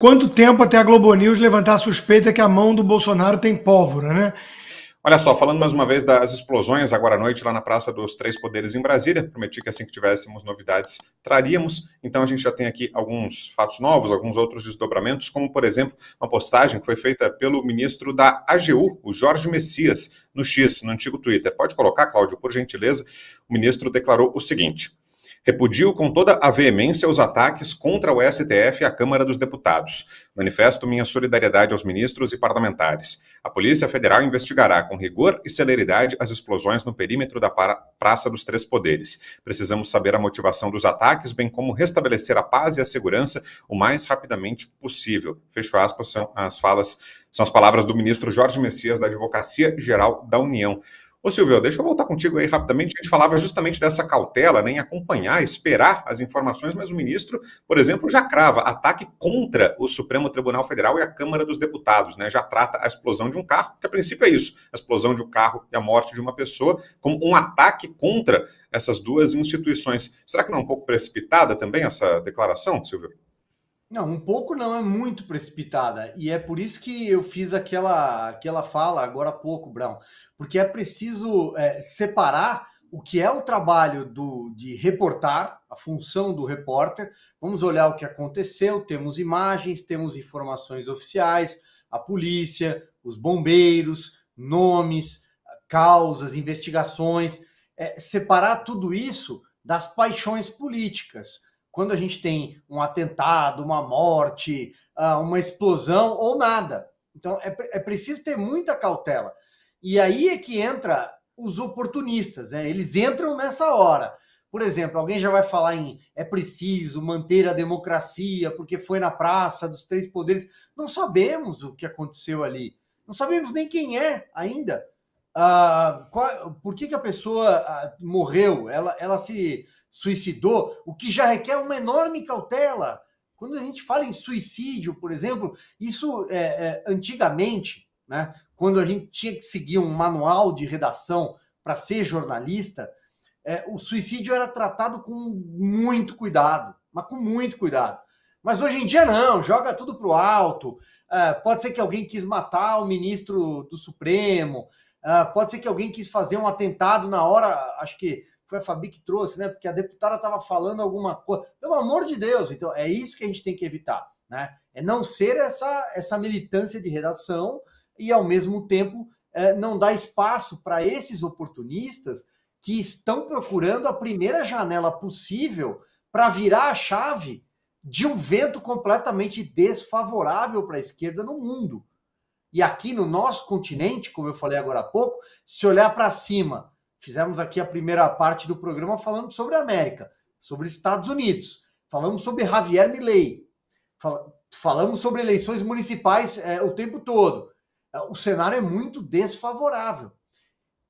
Quanto tempo até a Globo News levantar a suspeita que a mão do Bolsonaro tem pólvora, né? Olha só, falando mais uma vez das explosões agora à noite lá na Praça dos Três Poderes em Brasília, prometi que assim que tivéssemos novidades traríamos. Então a gente já tem aqui alguns fatos novos, alguns outros desdobramentos, como por exemplo uma postagem que foi feita pelo ministro da AGU, o Jorge Messias, no X, no antigo Twitter. Pode colocar, Cláudio, por gentileza. O ministro declarou o seguinte. Repudio com toda a veemência os ataques contra o STF e a Câmara dos Deputados. Manifesto minha solidariedade aos ministros e parlamentares. A Polícia Federal investigará com rigor e celeridade as explosões no perímetro da Praça dos Três Poderes. Precisamos saber a motivação dos ataques, bem como restabelecer a paz e a segurança o mais rapidamente possível. Fecho aspas, são as falas, são as palavras do ministro Jorge Messias da Advocacia Geral da União. Ô Silvio, deixa eu voltar contigo aí rapidamente. A gente falava justamente dessa cautela né, em acompanhar, esperar as informações, mas o ministro, por exemplo, já crava ataque contra o Supremo Tribunal Federal e a Câmara dos Deputados, né? Já trata a explosão de um carro, que a princípio é isso, a explosão de um carro e a morte de uma pessoa, como um ataque contra essas duas instituições. Será que não é um pouco precipitada também essa declaração, Silvio? Não, um pouco não, é muito precipitada. E é por isso que eu fiz aquela, aquela fala agora há pouco, Brown. Porque é preciso é, separar o que é o trabalho do, de reportar, a função do repórter. Vamos olhar o que aconteceu, temos imagens, temos informações oficiais, a polícia, os bombeiros, nomes, causas, investigações. É, separar tudo isso das paixões políticas quando a gente tem um atentado, uma morte, ah, uma explosão ou nada. Então é, é preciso ter muita cautela. E aí é que entra os oportunistas, né? eles entram nessa hora. Por exemplo, alguém já vai falar em é preciso manter a democracia porque foi na praça dos três poderes. Não sabemos o que aconteceu ali. Não sabemos nem quem é ainda. Ah, qual, por que, que a pessoa ah, morreu? Ela, ela se suicidou, o que já requer uma enorme cautela. Quando a gente fala em suicídio, por exemplo, isso é, é, antigamente, né, quando a gente tinha que seguir um manual de redação para ser jornalista, é, o suicídio era tratado com muito cuidado, mas com muito cuidado. Mas hoje em dia não, joga tudo para o alto. É, pode ser que alguém quis matar o ministro do Supremo, é, pode ser que alguém quis fazer um atentado na hora, acho que foi a Fabi que trouxe, né? Porque a deputada estava falando alguma coisa. Pelo amor de Deus, então é isso que a gente tem que evitar, né? É não ser essa, essa militância de redação e, ao mesmo tempo, é, não dar espaço para esses oportunistas que estão procurando a primeira janela possível para virar a chave de um vento completamente desfavorável para a esquerda no mundo. E aqui no nosso continente, como eu falei agora há pouco, se olhar para cima Fizemos aqui a primeira parte do programa falando sobre a América, sobre Estados Unidos. Falamos sobre Javier Milei. Falamos sobre eleições municipais é, o tempo todo. É, o cenário é muito desfavorável.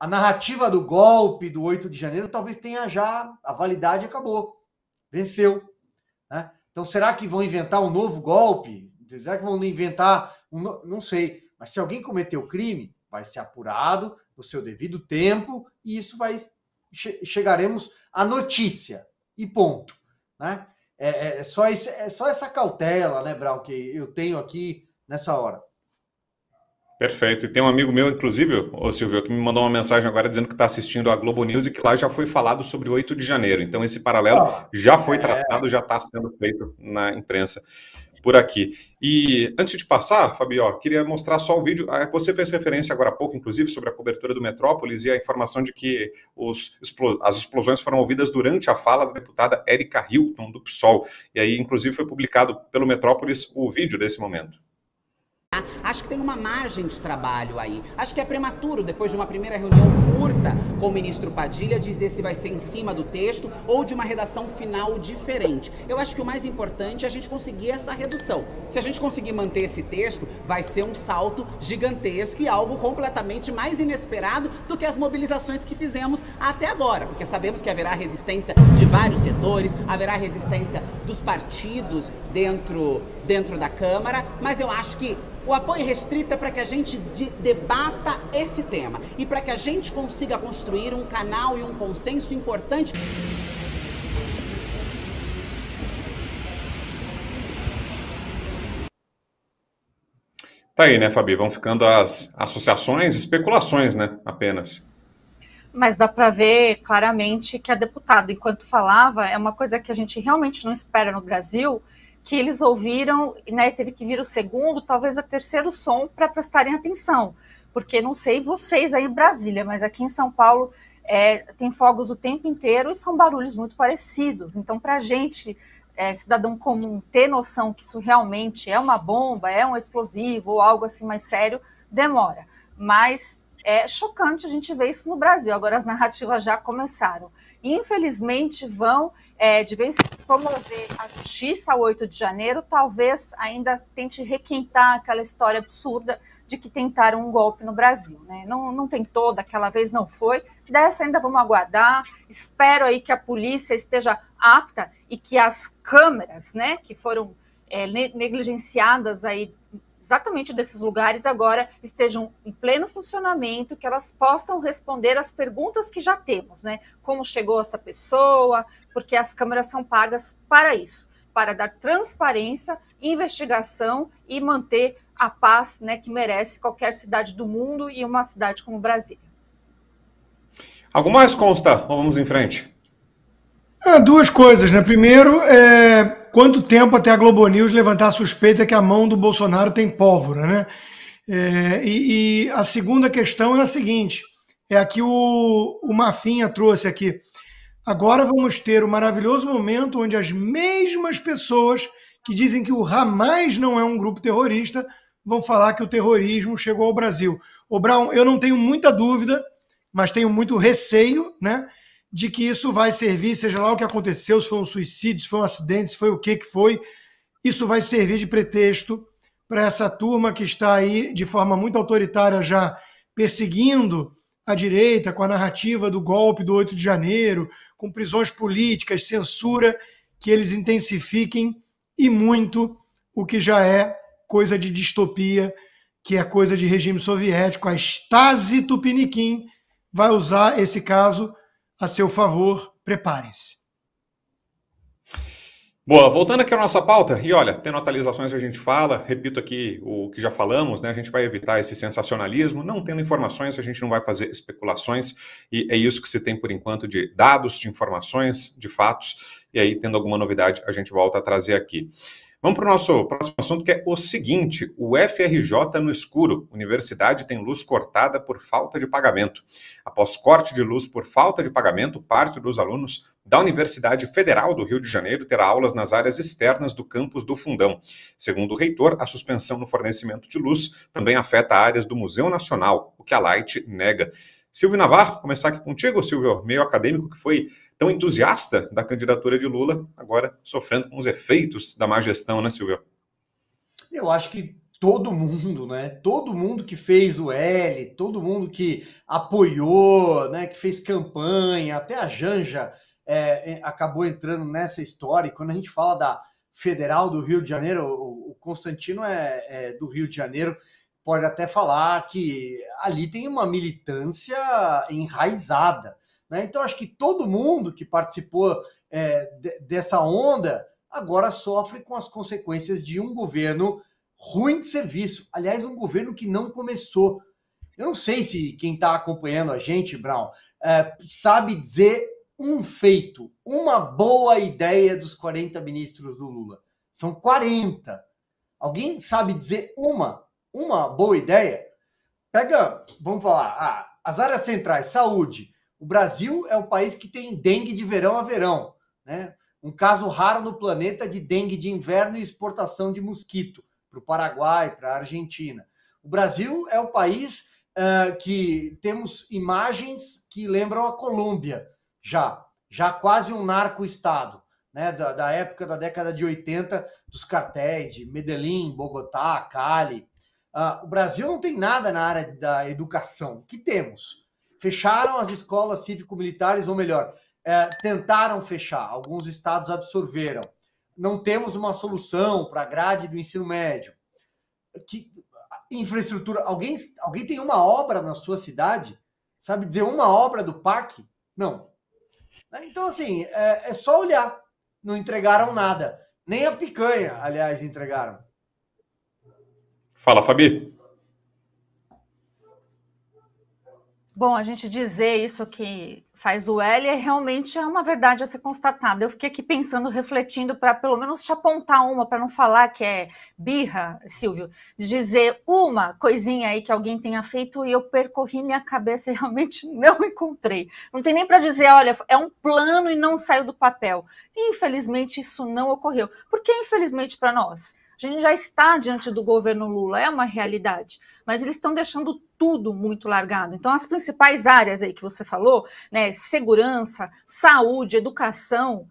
A narrativa do golpe do 8 de janeiro talvez tenha já. A validade acabou. Venceu. Né? Então, será que vão inventar um novo golpe? Será que vão inventar um. Não sei. Mas se alguém cometeu crime, vai ser apurado, no seu devido tempo, e isso vai che chegaremos à notícia e ponto, né? É, é, é, só esse, é só essa cautela, né, Brau, que eu tenho aqui nessa hora. Perfeito. E tem um amigo meu, inclusive, o Silvio, que me mandou uma mensagem agora dizendo que está assistindo a Globo News e que lá já foi falado sobre o 8 de janeiro. Então, esse paralelo ah, já foi é... tratado, já está sendo feito na imprensa por aqui. E antes de passar, Fabio, queria mostrar só o vídeo. Ah, você fez referência agora há pouco, inclusive, sobre a cobertura do Metrópolis e a informação de que os, as explosões foram ouvidas durante a fala da deputada Erika Hilton, do PSOL. E aí, inclusive, foi publicado pelo Metrópolis o vídeo desse momento. Acho que tem uma margem de trabalho aí. Acho que é prematuro, depois de uma primeira reunião curta com o ministro Padilha, dizer se vai ser em cima do texto ou de uma redação final diferente. Eu acho que o mais importante é a gente conseguir essa redução. Se a gente conseguir manter esse texto, vai ser um salto gigantesco e algo completamente mais inesperado do que as mobilizações que fizemos até agora, porque sabemos que haverá resistência de vários setores, haverá resistência dos partidos dentro, dentro da Câmara, mas eu acho que o apoio restrito é para que a gente de, debata esse tema e para que a gente consiga construir um canal e um consenso importante. Tá aí, né, Fabi? Vão ficando as associações, especulações, né? Apenas. Mas dá para ver claramente que a deputada, enquanto falava, é uma coisa que a gente realmente não espera no Brasil, que eles ouviram, né, teve que vir o segundo, talvez o terceiro som para prestarem atenção. Porque não sei vocês aí em Brasília, mas aqui em São Paulo é, tem fogos o tempo inteiro e são barulhos muito parecidos. Então, para a gente, é, cidadão comum, ter noção que isso realmente é uma bomba, é um explosivo ou algo assim mais sério, demora. Mas é chocante a gente ver isso no Brasil. Agora as narrativas já começaram. Infelizmente, vão é, de vez promover a justiça ao 8 de janeiro, talvez ainda tente requentar aquela história absurda de que tentaram um golpe no Brasil. Né? Não, não tentou, daquela vez não foi. Dessa ainda vamos aguardar. Espero aí que a polícia esteja apta e que as câmeras, né, que foram é, negligenciadas aí exatamente desses lugares agora estejam em pleno funcionamento, que elas possam responder as perguntas que já temos, né? Como chegou essa pessoa, porque as câmeras são pagas para isso, para dar transparência, investigação e manter a paz, né, que merece qualquer cidade do mundo e uma cidade como Brasília. Algo mais consta? vamos em frente? É, duas coisas, né? Primeiro, é, quanto tempo até a Globo News levantar a suspeita que a mão do Bolsonaro tem pólvora, né? É, e, e, a segunda questão é a seguinte: é aqui o, o Mafinha trouxe aqui. Agora vamos ter o maravilhoso momento onde as mesmas pessoas que dizem que o Hamas não é um grupo terrorista vão falar que o terrorismo chegou ao Brasil. O Brown, eu não tenho muita dúvida, mas tenho muito receio, né? De que isso vai servir, seja lá o que aconteceu, se foi um suicídio, se foi um acidente, se foi o que que foi, isso vai servir de pretexto para essa turma que está aí de forma muito autoritária já perseguindo a direita com a narrativa do golpe do 8 de janeiro, com prisões políticas, censura, que eles intensifiquem e muito o que já é coisa de distopia, que é coisa de regime soviético. A Stasi Tupiniquim vai usar esse caso a seu favor, preparem-se. Boa, voltando aqui à nossa pauta, e olha, tendo atualizações a gente fala, repito aqui o que já falamos, né? A gente vai evitar esse sensacionalismo, não tendo informações, a gente não vai fazer especulações, e é isso que se tem por enquanto de dados, de informações, de fatos, e aí, tendo alguma novidade, a gente volta a trazer aqui. Vamos para o nosso próximo assunto, que é o seguinte: o FRJ no escuro. Universidade tem luz cortada por falta de pagamento. Após corte de luz por falta de pagamento, parte dos alunos da Universidade Federal do Rio de Janeiro terá aulas nas áreas externas do campus do Fundão. Segundo o reitor, a suspensão no fornecimento de luz também afeta áreas do Museu Nacional, o que a Light nega. Silvio Navarro, começar aqui contigo, Silvio, meio acadêmico que foi tão entusiasta da candidatura de Lula, agora sofrendo com os efeitos da má gestão, né, Silvio? Eu acho que todo mundo, né? Todo mundo que fez o L, todo mundo que apoiou, né? Que fez campanha, até a Janja é, é acabou entrando nessa história. E quando a gente fala da Federal do Rio de Janeiro, o, Constantino é, é do Rio de Janeiro pode até falar que ali tem uma militância enraizada. Né? Então, acho que todo mundo que participou é, dessa onda agora sofre com as consequências de um governo ruim de serviço. Aliás, um governo que não começou. Eu não sei se quem está acompanhando a gente, Brown, é, sabe dizer um feito, uma boa ideia dos 40 ministros do Lula. São 40. Alguém sabe dizer uma? uma boa ideia. Pega, vamos falar, ah, as áreas centrais, saúde. O Brasil é o país que tem dengue de verão a verão, né? Um caso raro no planeta de dengue de inverno e exportação de mosquito para o Paraguai, para a Argentina. O Brasil é o país uh, que temos imagens que lembram a Colômbia, já, já quase um narco-estado, né? Da, da época da década de 80, dos cartéis de Medellín, Bogotá, Cali. Uh, o Brasil não tem nada na área da educação. O que temos? Fecharam as escolas cívico-militares, ou melhor, é, tentaram fechar, alguns estados absorveram. Não temos uma solução para a grade do ensino médio. Que, infraestrutura. Alguém, alguém tem uma obra na sua cidade? Sabe dizer uma obra do PAC? Não. Então, assim, é, é só olhar. Não entregaram nada. Nem a picanha, aliás, entregaram. Fala, Fabi. Bom, a gente dizer isso que faz o L é realmente é uma verdade a ser constatada. Eu fiquei aqui pensando, refletindo para pelo menos te apontar uma, para não falar que é birra, Silvio, dizer uma coisinha aí que alguém tenha feito e eu percorri minha cabeça e realmente não encontrei. Não tem nem para dizer, olha, é um plano e não saiu do papel. Infelizmente isso não ocorreu. Por que infelizmente para nós? A gente já está diante do governo Lula, é uma realidade, mas eles estão deixando tudo muito largado. Então, as principais áreas aí que você falou, né, segurança, saúde, educação,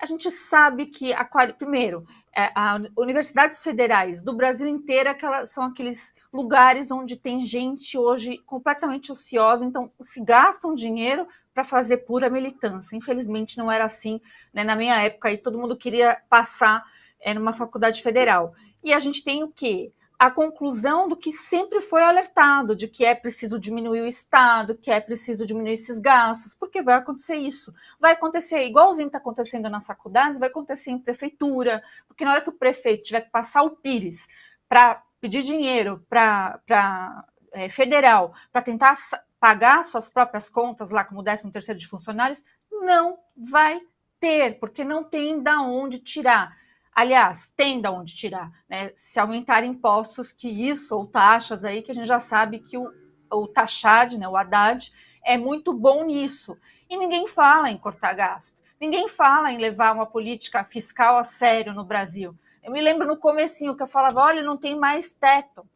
a gente sabe que, a, primeiro, é, as universidades federais do Brasil inteiro são aqueles lugares onde tem gente hoje completamente ociosa, então se gastam dinheiro para fazer pura militância. Infelizmente não era assim, né? na minha época aí todo mundo queria passar é numa faculdade federal. E a gente tem o quê? A conclusão do que sempre foi alertado, de que é preciso diminuir o Estado, que é preciso diminuir esses gastos, porque vai acontecer isso. Vai acontecer igualzinho está acontecendo nas faculdades, vai acontecer em prefeitura, porque na hora que o prefeito tiver que passar o Pires para pedir dinheiro para é, federal, para tentar pagar suas próprias contas lá como 13 terceiro de funcionários, não vai ter, porque não tem da onde tirar. Aliás, tem de onde tirar, né? Se aumentar impostos, que isso, ou taxas aí, que a gente já sabe que o, o Taxad, né, o Haddad, é muito bom nisso. E ninguém fala em cortar gasto, ninguém fala em levar uma política fiscal a sério no Brasil. Eu me lembro no comecinho que eu falava, olha, não tem mais teto.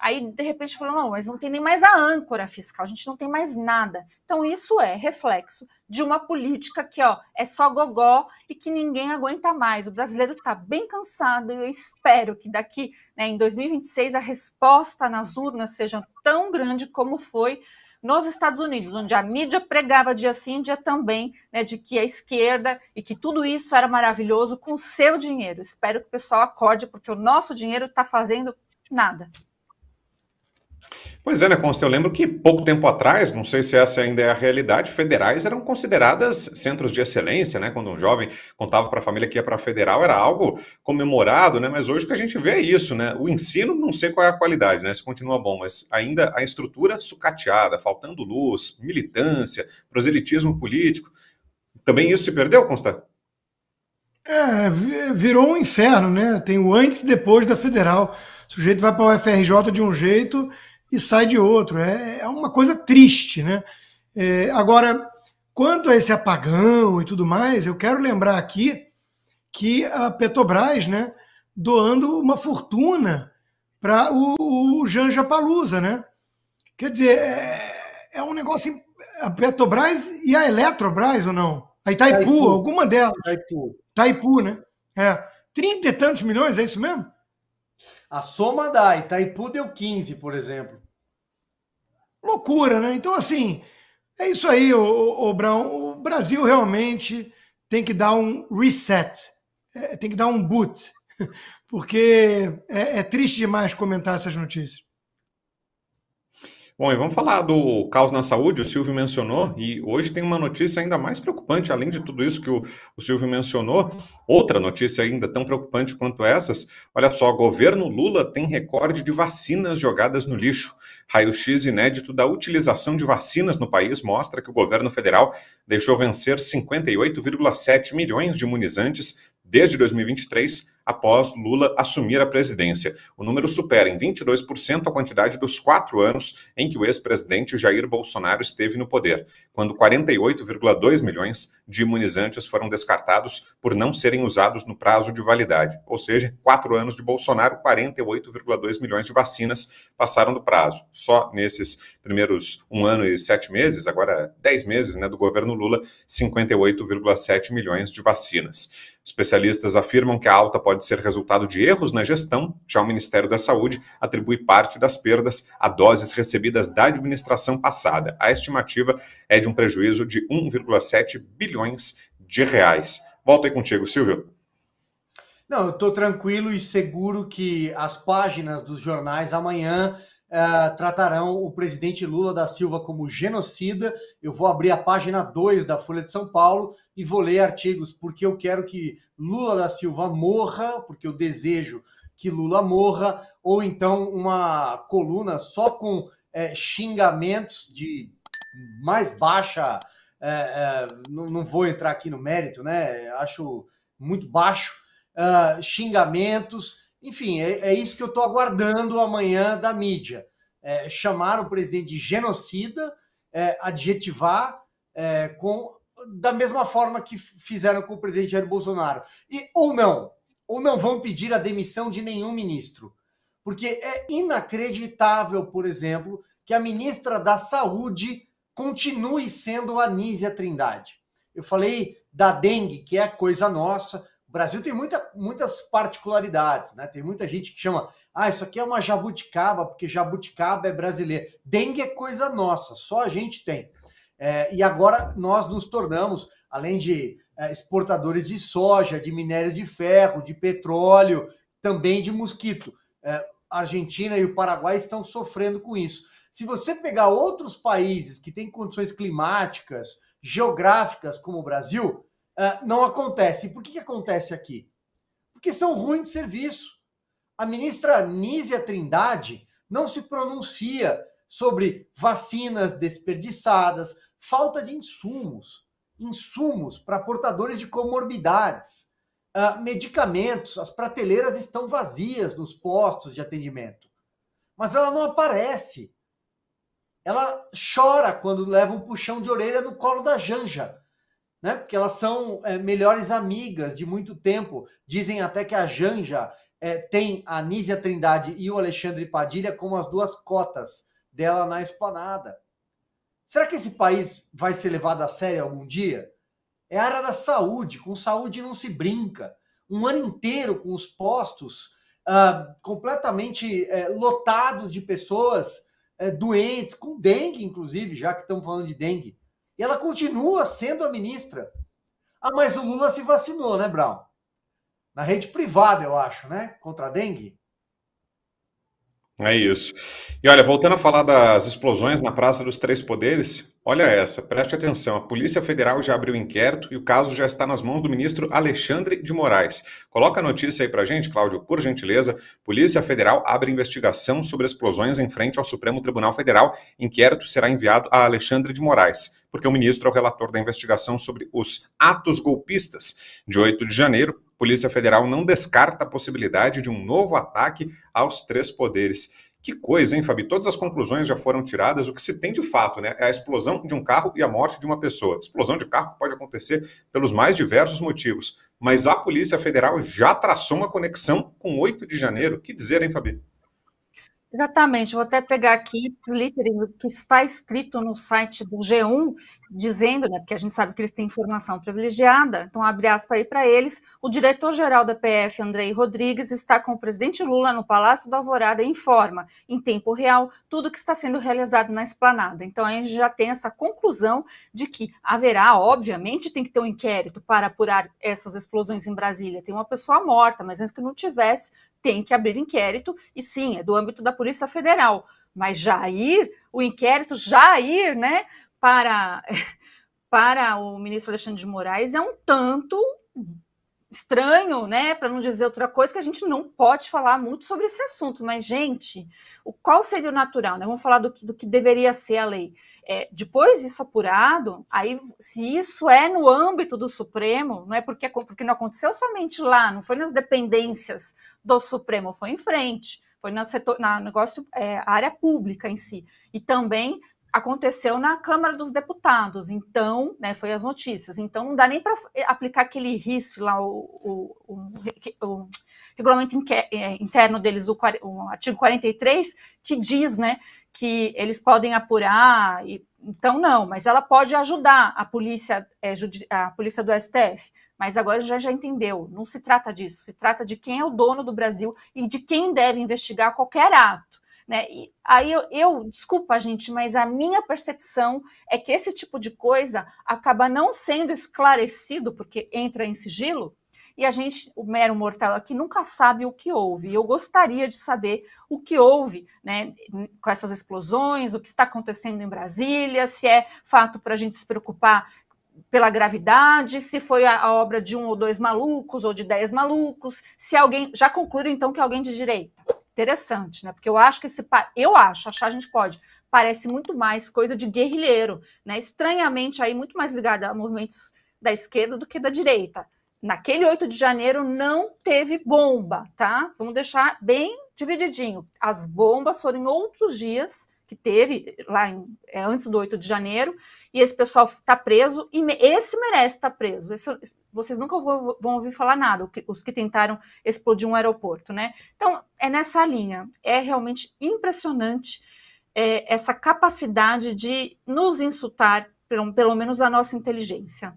Aí, de repente, falou: não, mas não tem nem mais a âncora fiscal, a gente não tem mais nada. Então, isso é reflexo de uma política que ó, é só gogó e que ninguém aguenta mais. O brasileiro está bem cansado e eu espero que daqui, né, em 2026, a resposta nas urnas seja tão grande como foi nos Estados Unidos, onde a mídia pregava dia sim, dia também, né, de que a esquerda e que tudo isso era maravilhoso com seu dinheiro. Espero que o pessoal acorde, porque o nosso dinheiro está fazendo nada. Pois é, né, Consta? Eu lembro que pouco tempo atrás, não sei se essa ainda é a realidade, federais eram consideradas centros de excelência, né? Quando um jovem contava para a família que ia para a federal, era algo comemorado, né? Mas hoje que a gente vê é isso, né? O ensino, não sei qual é a qualidade, né? Se continua bom, mas ainda a estrutura sucateada, faltando luz, militância, proselitismo político. Também isso se perdeu, Consta? É, virou um inferno, né? Tem o antes e depois da federal. O sujeito vai para o UFRJ de um jeito e sai de outro. É, é uma coisa triste, né? É, agora, quanto a esse apagão e tudo mais, eu quero lembrar aqui que a Petrobras, né, doando uma fortuna para o, o Janja Palusa, né? Quer dizer, é, é, um negócio. A Petrobras e a Eletrobras, ou não? A Itaipu, Itaipu. alguma delas. Itaipu. Itaipu, né? É. Trinta e tantos milhões, é isso mesmo? A soma da Itaipu deu 15, por exemplo. Loucura, né? Então, assim, é isso aí, o, o Brown. O Brasil realmente tem que dar um reset, é, tem que dar um boot, porque é, é triste demais comentar essas notícias. Bom, e vamos falar do caos na saúde, o Silvio mencionou, e hoje tem uma notícia ainda mais preocupante, além de tudo isso que o, o Silvio mencionou, outra notícia ainda tão preocupante quanto essas. Olha só, governo Lula tem recorde de vacinas jogadas no lixo. Raio-X inédito da utilização de vacinas no país mostra que o governo federal deixou vencer 58,7 milhões de imunizantes desde 2023 após Lula assumir a presidência. O número supera em 22% a quantidade dos quatro anos em que o ex-presidente Jair Bolsonaro esteve no poder, quando 48,2 milhões de imunizantes foram descartados por não serem usados no prazo de validade. Ou seja, quatro anos de Bolsonaro, 48,2 milhões de vacinas passaram do prazo. Só nesses primeiros um ano e sete meses, agora dez meses né, do governo Lula, 58,7 milhões de vacinas. Especialistas afirmam que a alta pode ser resultado de erros na gestão, já o Ministério da Saúde atribui parte das perdas a doses recebidas da administração passada. A estimativa é de um prejuízo de 1,7 bilhões de reais. Volto aí contigo, Silvio. Não, eu estou tranquilo e seguro que as páginas dos jornais amanhã uh, tratarão o presidente Lula da Silva como genocida. Eu vou abrir a página 2 da Folha de São Paulo e vou ler artigos, porque eu quero que Lula da Silva morra, porque eu desejo que Lula morra, ou então uma coluna só com é, xingamentos de mais baixa. É, é, não, não, vou entrar aqui no mérito, né? Acho muito baixo. Uh, xingamentos, enfim, é, é, isso que eu estou aguardando amanhã da mídia. É, chamar o presidente de genocida, é, adjetivar com da mesma forma que fizeram com o presidente Jair Bolsonaro. E, ou não, ou não vão pedir a demissão de nenhum ministro. Porque é inacreditável, por exemplo, que a ministra da Saúde continue sendo a Nízia Trindade. Eu falei da dengue, que é coisa nossa. O Brasil tem muita, muitas particularidades, né? Tem muita gente que chama, ah, isso aqui é uma jabuticaba, porque jabuticaba é brasileiro. Dengue é coisa nossa, só a gente tem. É, e agora nós nos tornamos, além de é, exportadores de soja, de minério de ferro, de petróleo, também de mosquito. É, a Argentina e o Paraguai estão sofrendo com isso. Se você pegar outros países que têm condições climáticas, geográficas, como o Brasil, é, não acontece. Por que, que acontece aqui? Porque são ruins de serviço. A ministra Nízia Trindade não se pronuncia sobre vacinas desperdiçadas, falta de insumos, insumos para portadores de comorbidades, uh, medicamentos, as prateleiras estão vazias nos postos de atendimento. Mas ela não aparece. Ela chora quando leva um puxão de orelha no colo da Janja, né? Porque elas são é, melhores amigas de muito tempo. Dizem até que a Janja é, tem a Nízia Trindade e o Alexandre Padilha como as duas cotas dela na esplanada. Será que esse país vai ser levado a sério algum dia? É a área da saúde. Com saúde não se brinca. Um ano inteiro com os postos uh, completamente uh, lotados de pessoas uh, doentes, com dengue, inclusive, já que estamos falando de dengue. E ela continua sendo a ministra. Ah, mas o Lula se vacinou, né, Brown? Na rede privada, eu acho, né? Contra a dengue. É isso. E olha, voltando a falar das explosões na Praça dos Três Poderes, olha essa, preste atenção. A Polícia Federal já abriu inquérito e o caso já está nas mãos do ministro Alexandre de Moraes. Coloca a notícia aí pra gente, Cláudio, por gentileza. Polícia Federal abre investigação sobre explosões em frente ao Supremo Tribunal Federal. Inquérito será enviado a Alexandre de Moraes, porque o ministro é o relator da investigação sobre os atos golpistas de 8 de janeiro Polícia Federal não descarta a possibilidade de um novo ataque aos três poderes. Que coisa, hein, Fabi? Todas as conclusões já foram tiradas. O que se tem de fato né, é a explosão de um carro e a morte de uma pessoa. Explosão de carro pode acontecer pelos mais diversos motivos. Mas a Polícia Federal já traçou uma conexão com 8 de janeiro. Que dizer, hein, Fabi? Exatamente, vou até pegar aqui literis, o que está escrito no site do G1, dizendo, né, porque a gente sabe que eles têm informação privilegiada, então abre aspas aí para eles, o diretor-geral da PF, Andrei Rodrigues, está com o presidente Lula no Palácio da Alvorada e informa, em tempo real, tudo que está sendo realizado na esplanada. Então a gente já tem essa conclusão de que haverá, obviamente, tem que ter um inquérito para apurar essas explosões em Brasília. Tem uma pessoa morta, mas antes que não tivesse, tem que abrir inquérito, e sim, é do âmbito da Polícia Federal. Mas já ir, o inquérito já ir, né, para, para o ministro Alexandre de Moraes é um tanto estranho, né, para não dizer outra coisa, que a gente não pode falar muito sobre esse assunto. Mas, gente, o, qual seria o natural? Né? Vamos falar do que, do que deveria ser a lei. É, depois disso apurado, aí se isso é no âmbito do Supremo, não é porque, porque não aconteceu somente lá, não foi nas dependências do Supremo, foi em frente, foi no setor, na negócio, é, área pública em si. E também aconteceu na Câmara dos Deputados, então, né, foi as notícias. Então, não dá nem para aplicar aquele risco lá, o, o, o, o regulamento é, interno deles, o, o, artigo 43, que diz, né, que eles podem apurar, e, então não, mas ela pode ajudar a polícia, é, a polícia do STF. Mas agora já já entendeu, não se trata disso, se trata de quem é o dono do Brasil e de quem deve investigar qualquer ato. Né? E aí eu, eu, desculpa, gente, mas a minha percepção é que esse tipo de coisa acaba não sendo esclarecido, porque entra em sigilo, e a gente, o mero mortal aqui, nunca sabe o que houve. Eu gostaria de saber o que houve né, com essas explosões, o que está acontecendo em Brasília, se é fato para a gente se preocupar pela gravidade, se foi a, obra de um ou dois malucos ou de dez malucos, se alguém já concluíram então que é alguém de direita. Interessante, né? Porque eu acho que esse eu acho, achar a gente pode, parece muito mais coisa de guerrilheiro, né? Estranhamente aí muito mais ligada a movimentos da esquerda do que da direita. Naquele 8 de janeiro não teve bomba, tá? Vamos deixar bem divididinho. As bombas foram em outros dias que teve lá em, é, antes do 8 de janeiro e esse pessoal está preso, e esse merece estar tá preso. Esse, vocês nunca vão, vão, ouvir falar nada, os que tentaram explodir um aeroporto, né? Então, é nessa linha. É realmente impressionante é, essa capacidade de nos insultar, pelo, pelo menos a nossa inteligência.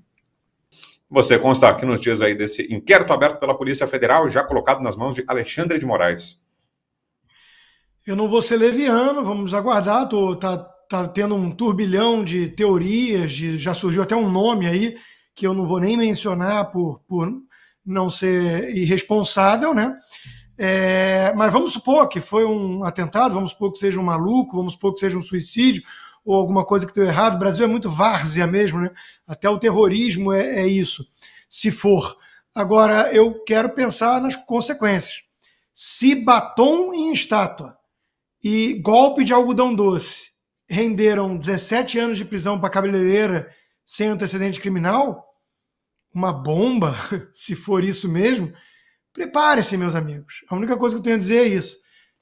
Você consta aqui nos dias aí desse inquérito aberto pela Polícia Federal, já colocado nas mãos de Alexandre de Moraes. Eu não vou ser leviano, vamos aguardar, tô, tá, tá tendo um turbilhão de teorias, de, já surgiu até um nome aí, que eu não vou nem mencionar por, por não ser irresponsável, né? É, mas vamos supor que foi um atentado, vamos supor que seja um maluco, vamos supor que seja um suicídio ou alguma coisa que deu errado. O Brasil é muito várzea mesmo, né? Até o terrorismo é, é isso, se for. Agora, eu quero pensar nas consequências. Se batom em estátua e golpe de algodão doce renderam 17 anos de prisão para cabeleireira sem antecedente criminal, uma bomba, se for isso mesmo, prepare-se, meus amigos. A única coisa que eu tenho a dizer é isso.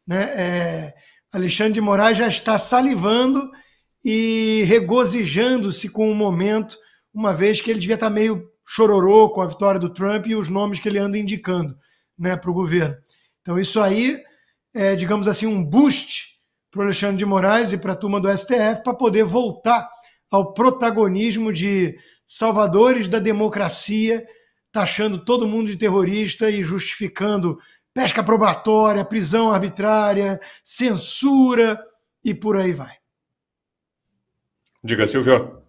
Né? É, Alexandre de Moraes já está salivando e regozijando-se com o momento, uma vez que ele devia estar meio chororô com a vitória do Trump e os nomes que ele anda indicando né, para o governo. Então, isso aí é, digamos assim, um boost para o Alexandre de Moraes e para a turma do STF para poder voltar ao protagonismo de salvadores da democracia, taxando todo mundo de terrorista e justificando pesca probatória, prisão arbitrária, censura e por aí vai. Diga, Silvio.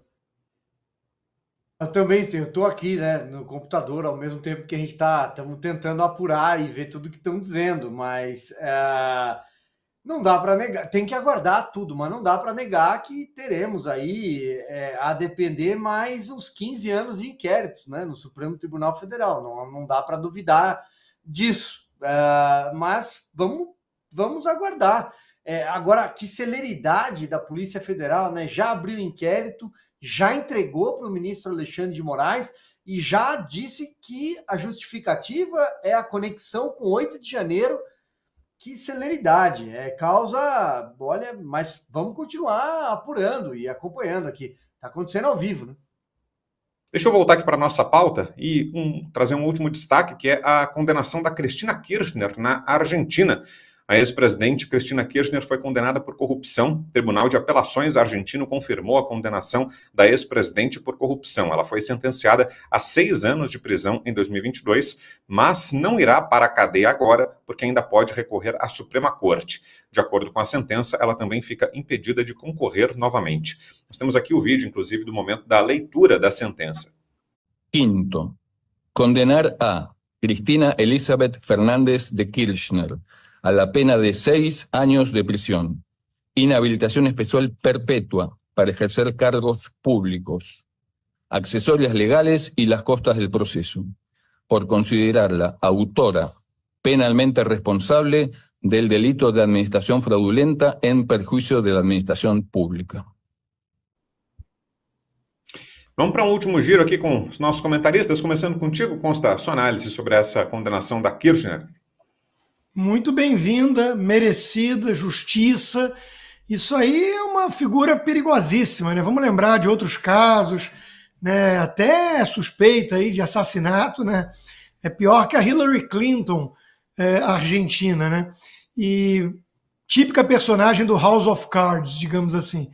Eu também estou aqui né, no computador ao mesmo tempo que a gente está tentando apurar e ver tudo que estão dizendo, mas é, não dá para negar, tem que aguardar tudo, mas não dá para negar que teremos aí, é, a depender, mais uns 15 anos de inquéritos né, no Supremo Tribunal Federal, não, não dá para duvidar disso, é, mas vamos, vamos aguardar. É, agora, que celeridade da Polícia Federal, né? Já abriu inquérito, já entregou para o ministro Alexandre de Moraes e já disse que a justificativa é a conexão com 8 de janeiro. Que celeridade, é causa. Olha, mas vamos continuar apurando e acompanhando aqui. Está acontecendo ao vivo, né? Deixa eu voltar aqui para a nossa pauta e um, trazer um último destaque, que é a condenação da Cristina Kirchner na Argentina. A ex-presidente Cristina Kirchner foi condenada por corrupção. O Tribunal de Apelações argentino confirmou a condenação da ex-presidente por corrupção. Ela foi sentenciada a seis anos de prisão em 2022, mas não irá para a cadeia agora, porque ainda pode recorrer à Suprema Corte. De acordo com a sentença, ela também fica impedida de concorrer novamente. Nós temos aqui o vídeo, inclusive, do momento da leitura da sentença. Quinto, condenar a Cristina Elizabeth Fernández de Kirchner a la pena de seis años de prisión, inhabilitación especial perpetua para ejercer cargos públicos, accesorias legales y las costas del proceso, por considerarla autora penalmente responsable del delito de administración fraudulenta en perjuicio de la administración pública. Vamos para um último giro aqui com os nossos comentaristas, começando contigo, Consta, sua análise sobre essa condenação da Kirchner. Muito bem-vinda, merecida, justiça. Isso aí é uma figura perigosíssima, né? Vamos lembrar de outros casos, né? Até suspeita aí de assassinato, né? É pior que a Hillary Clinton é, argentina, né? E típica personagem do House of Cards, digamos assim.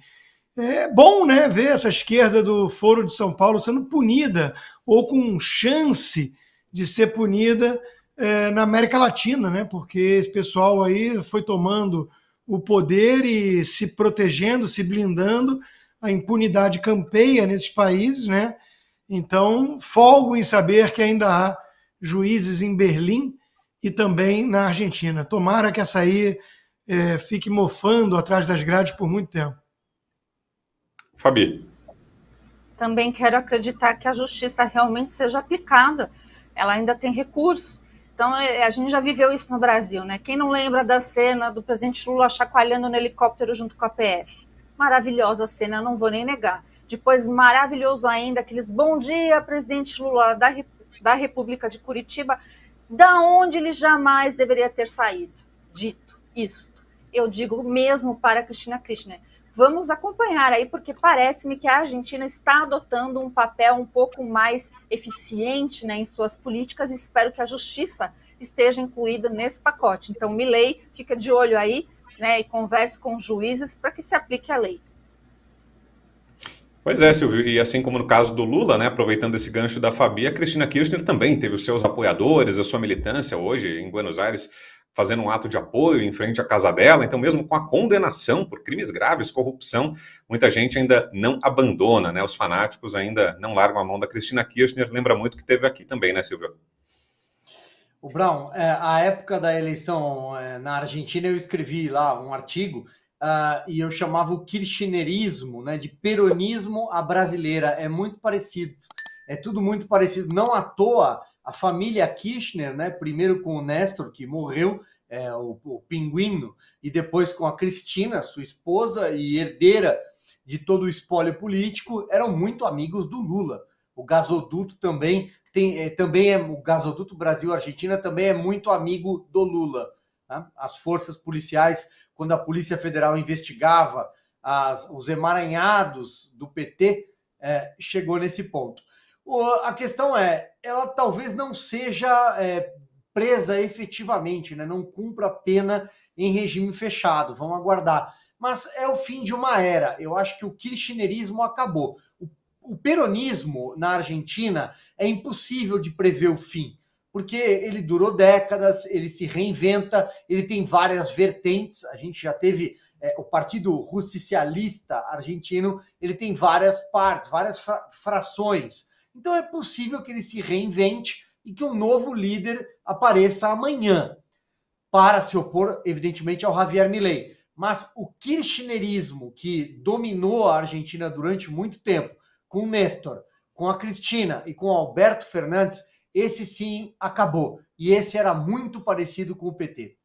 É bom, né, ver essa esquerda do Foro de São Paulo sendo punida ou com chance de ser punida é, na América Latina, né? Porque esse pessoal aí foi tomando o poder e se protegendo, se blindando, a impunidade campeia nesses países, né? Então, folgo em saber que ainda há juízes em Berlim e também na Argentina. Tomara que essa aí é, fique mofando atrás das grades por muito tempo. Fabi. também quero acreditar que a justiça realmente seja aplicada. Ela ainda tem recurso. Então, é, a gente já viveu isso no Brasil, né? Quem não lembra da cena do presidente Lula chacoalhando no helicóptero junto com a PF? Maravilhosa cena, não vou nem negar. Depois, maravilhoso ainda, aqueles bom dia, presidente Lula da, da República de Curitiba, da onde ele jamais deveria ter saído. Dito isto. Eu digo mesmo para Cristina Kirchner Vamos acompanhar aí, porque parece-me que a Argentina está adotando um papel um pouco mais eficiente né, em suas políticas espero que a justiça esteja incluída nesse pacote. Então, Milei, fica de olho aí né, e converse com os juízes para que se aplique a lei. Pois é, Silvio, e assim como no caso do Lula, né, aproveitando esse gancho da Fabi, a Cristina Kirchner também teve os seus apoiadores, a sua militância hoje em Buenos Aires fazendo um ato de apoio em frente à casa dela. Então, mesmo com a condenação por crimes graves, corrupção, muita gente ainda não abandona, né? Os fanáticos ainda não largam a mão da Cristina Kirchner. Lembra muito que teve aqui também, né, Silvio? O Brown, é, a época da eleição é, na Argentina, eu escrevi lá um artigo uh, e eu chamava o kirchnerismo, né, de peronismo à brasileira. É muito parecido. É tudo muito parecido. Não à toa a família Kirchner, né, primeiro com o Néstor, que morreu, é, o, o pinguino, e depois com a Cristina, sua esposa e herdeira de todo o espólio político, eram muito amigos do Lula. O gasoduto também tem, é, também é o gasoduto Brasil-Argentina também é muito amigo do Lula. Né? As forças policiais, quando a Polícia Federal investigava as, os emaranhados do PT, é, chegou nesse ponto. A questão é, ela talvez não seja é, presa efetivamente, né? não cumpra a pena em regime fechado. Vamos aguardar. Mas é o fim de uma era. Eu acho que o kirchnerismo acabou. O, o peronismo na Argentina é impossível de prever o fim, porque ele durou décadas, ele se reinventa, ele tem várias vertentes. A gente já teve é, o Partido Justicialista argentino, ele tem várias partes, várias fra frações. Então é possível que ele se reinvente e que um novo líder apareça amanhã para se opor, evidentemente, ao Javier Milei. Mas o kirchnerismo que dominou a Argentina durante muito tempo, com o Néstor, com a Cristina e com Alberto Fernandes, esse sim acabou. E esse era muito parecido com o PT.